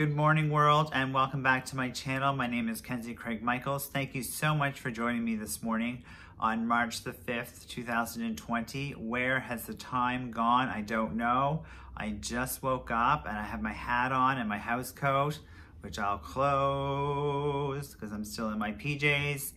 Good morning, world, and welcome back to my channel. My name is Kenzie Craig Michaels. Thank you so much for joining me this morning on March the 5th, 2020. Where has the time gone? I don't know. I just woke up and I have my hat on and my house coat, which I'll close because I'm still in my PJs.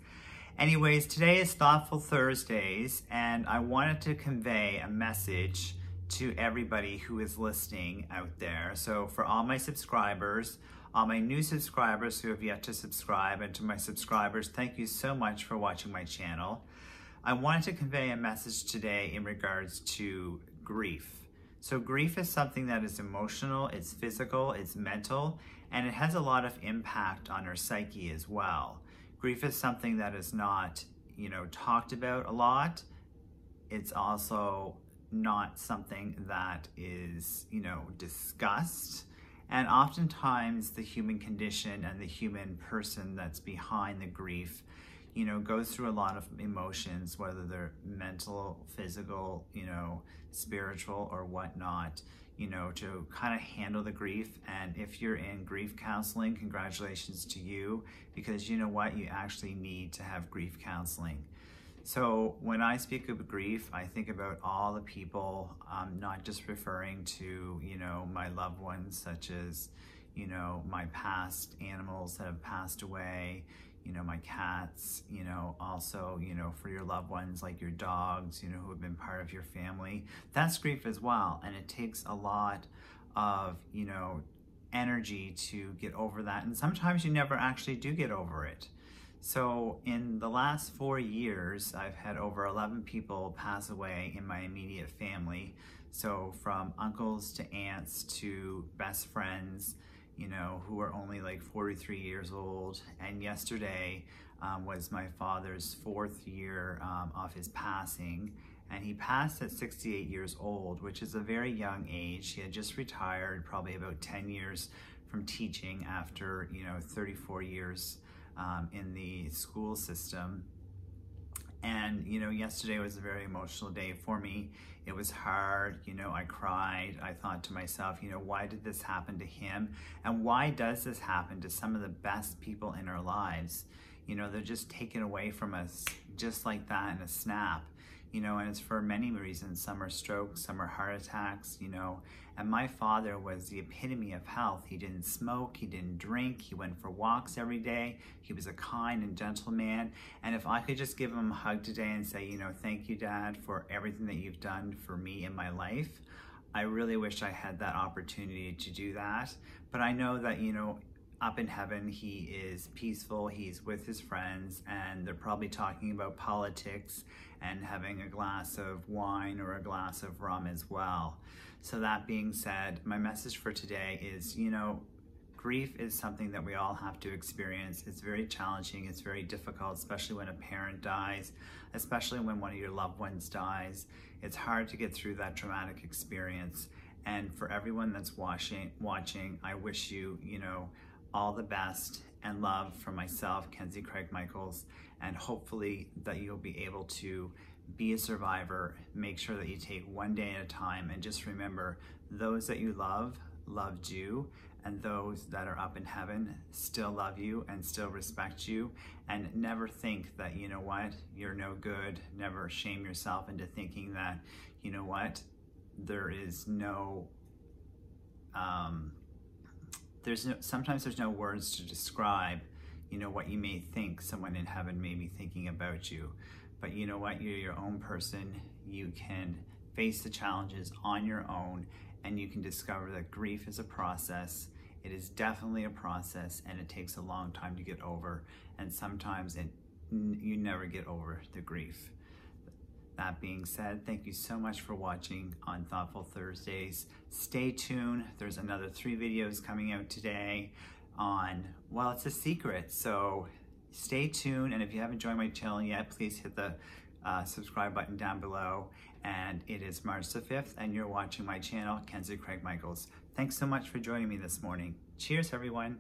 Anyways, today is Thoughtful Thursdays, and I wanted to convey a message to everybody who is listening out there. So for all my subscribers, all my new subscribers who have yet to subscribe, and to my subscribers, thank you so much for watching my channel. I wanted to convey a message today in regards to grief. So grief is something that is emotional, it's physical, it's mental, and it has a lot of impact on our psyche as well. Grief is something that is not, you know, talked about a lot. It's also not something that is, you know, discussed. And oftentimes the human condition and the human person that's behind the grief, you know, goes through a lot of emotions, whether they're mental, physical, you know, spiritual or whatnot, you know, to kind of handle the grief. And if you're in grief counseling, congratulations to you, because you know what? You actually need to have grief counseling. So when I speak of grief, I think about all the people, um, not just referring to, you know, my loved ones, such as, you know, my past animals that have passed away, you know, my cats, you know, also, you know, for your loved ones, like your dogs, you know, who have been part of your family. That's grief as well. And it takes a lot of, you know, energy to get over that. And sometimes you never actually do get over it. So in the last four years, I've had over 11 people pass away in my immediate family. So from uncles to aunts to best friends, you know, who are only like 43 years old. And yesterday um, was my father's fourth year um, of his passing. And he passed at 68 years old, which is a very young age. He had just retired, probably about 10 years from teaching after, you know, 34 years um, in the school system. And, you know, yesterday was a very emotional day for me. It was hard, you know, I cried. I thought to myself, you know, why did this happen to him? And why does this happen to some of the best people in our lives? You know, they're just taken away from us just like that in a snap you know, and it's for many reasons. Some are strokes, some are heart attacks, you know. And my father was the epitome of health. He didn't smoke, he didn't drink, he went for walks every day. He was a kind and gentle man. And if I could just give him a hug today and say, you know, thank you, Dad, for everything that you've done for me in my life, I really wish I had that opportunity to do that. But I know that, you know, up in heaven, he is peaceful, he's with his friends, and they're probably talking about politics and having a glass of wine or a glass of rum as well. So, that being said, my message for today is you know, grief is something that we all have to experience. It's very challenging, it's very difficult, especially when a parent dies, especially when one of your loved ones dies. It's hard to get through that traumatic experience. And for everyone that's watching, watching, I wish you, you know, all the best and love from myself, Kenzie Craig Michaels, and hopefully that you'll be able to be a survivor. Make sure that you take one day at a time and just remember those that you love loved you and those that are up in heaven still love you and still respect you and never think that you know what you're no good never shame yourself into thinking that you know what there is no um, there's no, sometimes there's no words to describe, you know, what you may think someone in heaven may be thinking about you. But you know what? You're your own person. You can face the challenges on your own and you can discover that grief is a process. It is definitely a process and it takes a long time to get over. And sometimes it, you never get over the grief. That being said, thank you so much for watching on Thoughtful Thursdays. Stay tuned. There's another three videos coming out today on, well, it's a secret. So stay tuned. And if you haven't joined my channel yet, please hit the uh, subscribe button down below. And it is March the 5th, and you're watching my channel, Kenzie Craig Michaels. Thanks so much for joining me this morning. Cheers, everyone.